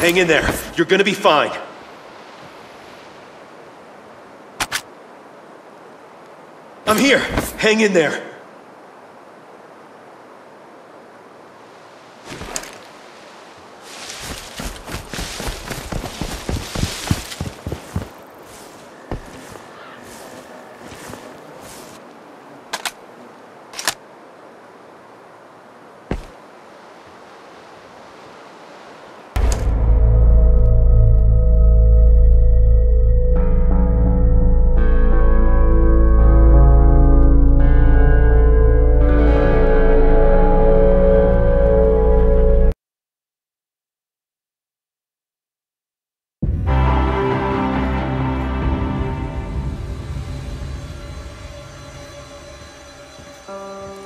Hang in there. You're gonna be fine. I'm here. Hang in there. Oh.